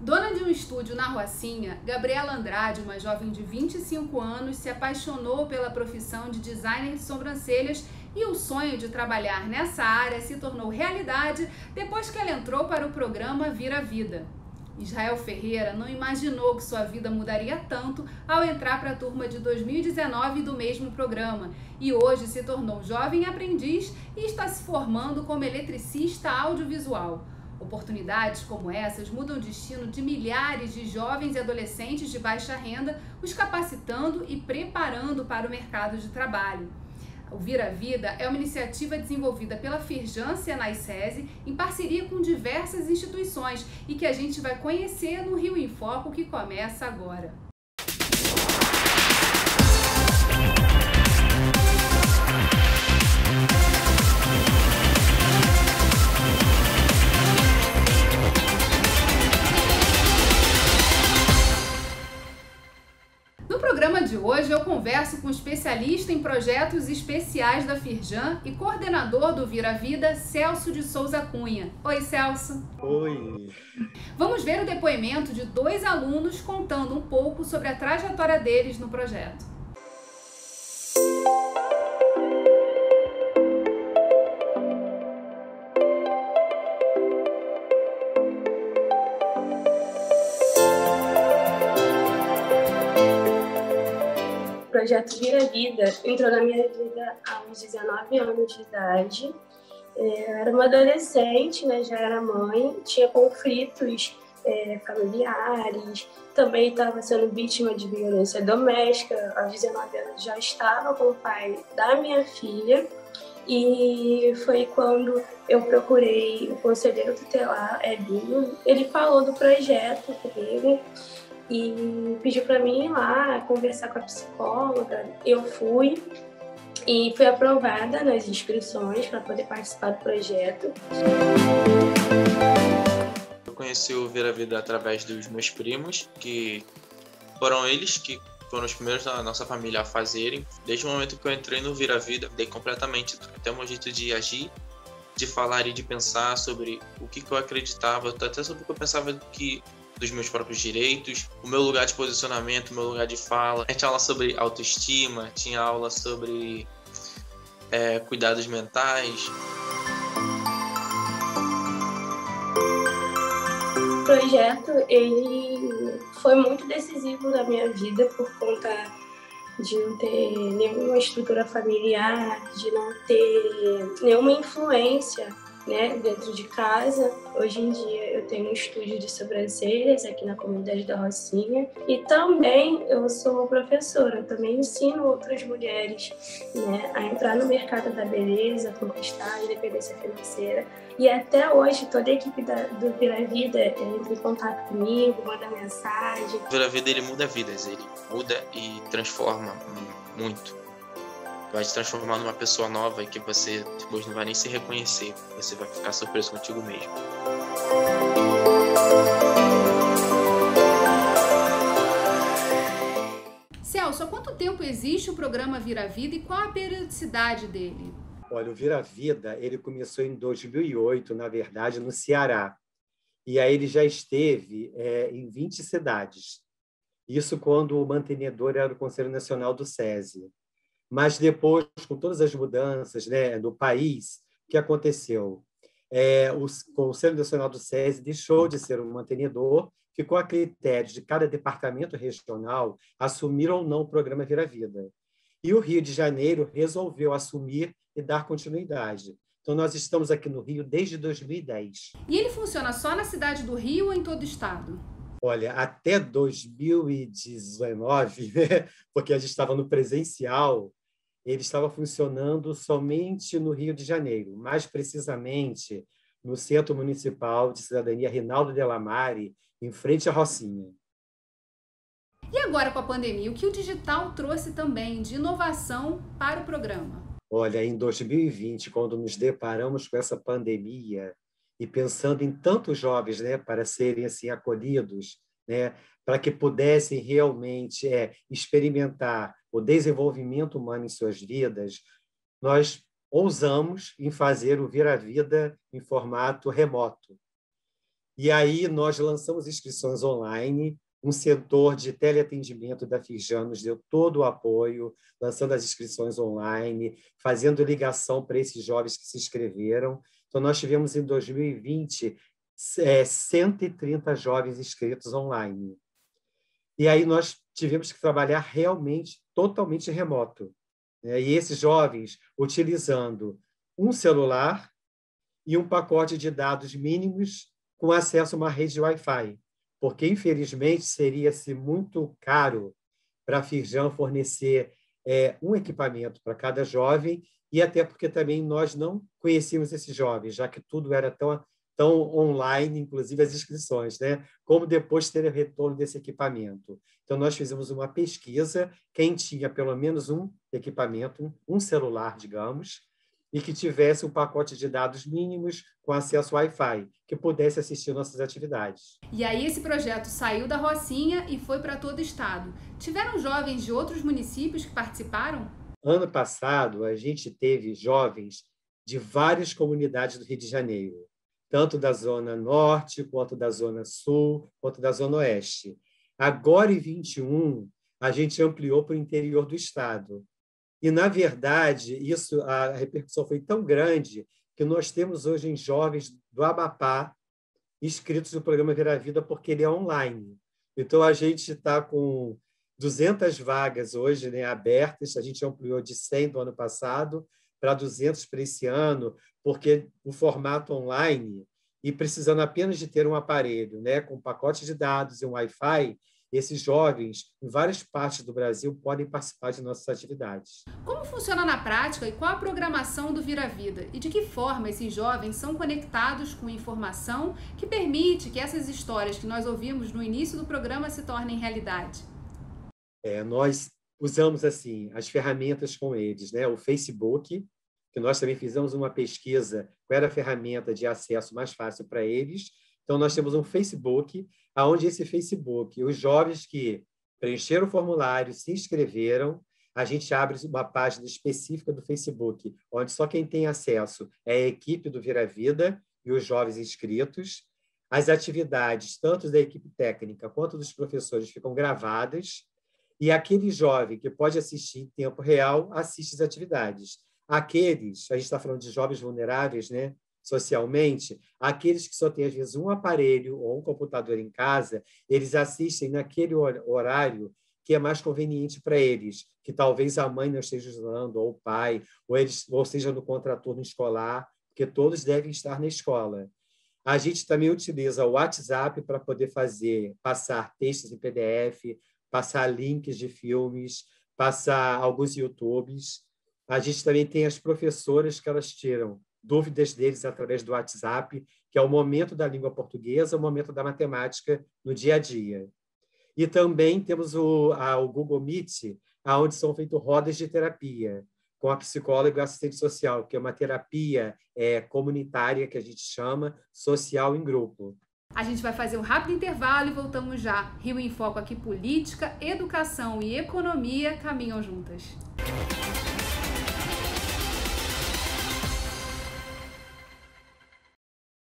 Dona de um estúdio na Rocinha, Gabriela Andrade, uma jovem de 25 anos, se apaixonou pela profissão de designer de sobrancelhas e o sonho de trabalhar nessa área se tornou realidade depois que ela entrou para o programa Vira Vida. Israel Ferreira não imaginou que sua vida mudaria tanto ao entrar para a turma de 2019 do mesmo programa e hoje se tornou jovem aprendiz e está se formando como eletricista audiovisual. Oportunidades como essas mudam o destino de milhares de jovens e adolescentes de baixa renda, os capacitando e preparando para o mercado de trabalho. O Vira Vida é uma iniciativa desenvolvida pela Firjan Senai SESI em parceria com diversas instituições e que a gente vai conhecer no Rio em Foco que começa agora. Converso com especialista em projetos especiais da Firjan e coordenador do Vira Vida, Celso de Souza Cunha. Oi, Celso. Oi. Vamos ver o depoimento de dois alunos contando um pouco sobre a trajetória deles no projeto. Projeto Vira Vida entrou na minha vida aos 19 anos de idade. É, era uma adolescente, né, já era mãe, tinha conflitos é, familiares, também estava sendo vítima de violência doméstica. Aos 19 anos já estava com o pai da minha filha. E foi quando eu procurei o conselheiro tutelar, Ebinho. Ele falou do projeto comigo e pediu para mim ir lá conversar com a psicóloga. Eu fui e fui aprovada nas inscrições para poder participar do projeto. Eu conheci o Vira Vida através dos meus primos, que foram eles que foram os primeiros da nossa família a fazerem. Desde o momento que eu entrei no Vira Vida, dei completamente até o meu jeito de agir, de falar e de pensar sobre o que, eu acreditava, até sobre o que eu pensava que dos meus próprios direitos, o meu lugar de posicionamento, o meu lugar de fala. Tinha aula sobre autoestima, tinha aula sobre é, cuidados mentais. O projeto ele foi muito decisivo na minha vida por conta de não ter nenhuma estrutura familiar, de não ter nenhuma influência né, dentro de casa. Hoje em dia eu tenho um estúdio de sobrancelhas aqui na comunidade da Rocinha e também eu sou professora, eu também ensino outras mulheres né, a entrar no mercado da beleza, conquistar a independência financeira. E até hoje toda a equipe da, do Vira Vida entra em contato comigo, manda mensagem. O Vira Vida ele muda vidas, ele muda e transforma muito vai te transformar numa pessoa nova e que você depois não vai nem se reconhecer. Você vai ficar surpreso contigo mesmo. Celso, há quanto tempo existe o programa Vira Vida e qual a periodicidade dele? Olha, o Vira Vida, ele começou em 2008, na verdade, no Ceará. E aí ele já esteve é, em 20 cidades. Isso quando o mantenedor era o Conselho Nacional do SESI. Mas depois, com todas as mudanças né, no país, o que aconteceu? É, o Conselho Nacional do SESI deixou de ser um mantenedor, ficou a critério de cada departamento regional assumir ou não o programa Vira Vida. E o Rio de Janeiro resolveu assumir e dar continuidade. Então, nós estamos aqui no Rio desde 2010. E ele funciona só na cidade do Rio ou em todo o estado? Olha, até 2019, né, porque a gente estava no presencial, ele estava funcionando somente no Rio de Janeiro, mais precisamente no Centro Municipal de Cidadania Rinaldo Delamare, em frente à Rocinha. E agora com a pandemia, o que o digital trouxe também de inovação para o programa? Olha, em 2020, quando nos deparamos com essa pandemia e pensando em tantos jovens, né, para serem assim acolhidos, né, para que pudessem realmente é, experimentar o desenvolvimento humano em suas vidas, nós ousamos em fazer o Vira Vida em formato remoto. E aí nós lançamos inscrições online, um setor de teleatendimento da Firjan nos deu todo o apoio, lançando as inscrições online, fazendo ligação para esses jovens que se inscreveram. Então, nós tivemos em 2020 é, 130 jovens inscritos online. E aí nós tivemos que trabalhar realmente totalmente remoto. Né? E esses jovens utilizando um celular e um pacote de dados mínimos com acesso a uma rede Wi-Fi, porque infelizmente seria-se muito caro para a Firjan fornecer é, um equipamento para cada jovem e até porque também nós não conhecíamos esses jovens, já que tudo era tão tão online, inclusive as inscrições, né? Como depois ter o retorno desse equipamento. Então nós fizemos uma pesquisa, quem tinha pelo menos um equipamento, um celular, digamos, e que tivesse um pacote de dados mínimos com acesso Wi-Fi, que pudesse assistir nossas atividades. E aí esse projeto saiu da Rocinha e foi para todo o estado. Tiveram jovens de outros municípios que participaram? Ano passado, a gente teve jovens de várias comunidades do Rio de Janeiro tanto da Zona Norte, quanto da Zona Sul, quanto da Zona Oeste. Agora, em 21, a gente ampliou para o interior do Estado. E, na verdade, isso a repercussão foi tão grande que nós temos hoje em jovens do Amapá inscritos no programa Vira Vida porque ele é online. Então, a gente está com 200 vagas hoje né, abertas, a gente ampliou de 100 do ano passado para 200 para esse ano, porque o formato online e precisando apenas de ter um aparelho, né, com um pacote de dados e um Wi-Fi, esses jovens em várias partes do Brasil podem participar de nossas atividades. Como funciona na prática e qual a programação do Vira Vida? E de que forma esses jovens são conectados com informação que permite que essas histórias que nós ouvimos no início do programa se tornem realidade? É, nós usamos assim as ferramentas com eles, né? O Facebook, que nós também fizemos uma pesquisa qual era a ferramenta de acesso mais fácil para eles. Então, nós temos um Facebook, aonde esse Facebook, os jovens que preencheram o formulário, se inscreveram, a gente abre uma página específica do Facebook, onde só quem tem acesso é a equipe do Vira Vida e os jovens inscritos. As atividades, tanto da equipe técnica quanto dos professores, ficam gravadas e aquele jovem que pode assistir em tempo real assiste as atividades. Aqueles, a gente está falando de jovens vulneráveis, né? socialmente, aqueles que só têm, às vezes, um aparelho ou um computador em casa, eles assistem naquele horário que é mais conveniente para eles, que talvez a mãe não esteja usando, ou o pai, ou, eles, ou seja no contraturno escolar, porque todos devem estar na escola. A gente também utiliza o WhatsApp para poder fazer, passar textos em PDF, passar links de filmes, passar alguns YouTubes. A gente também tem as professoras que elas tiram dúvidas deles através do WhatsApp, que é o momento da língua portuguesa, o momento da matemática no dia a dia. E também temos o, a, o Google Meet, onde são feitas rodas de terapia, com a psicóloga e o assistente social, que é uma terapia é, comunitária, que a gente chama, social em grupo. A gente vai fazer um rápido intervalo e voltamos já. Rio em Foco aqui, política, educação e economia caminham juntas.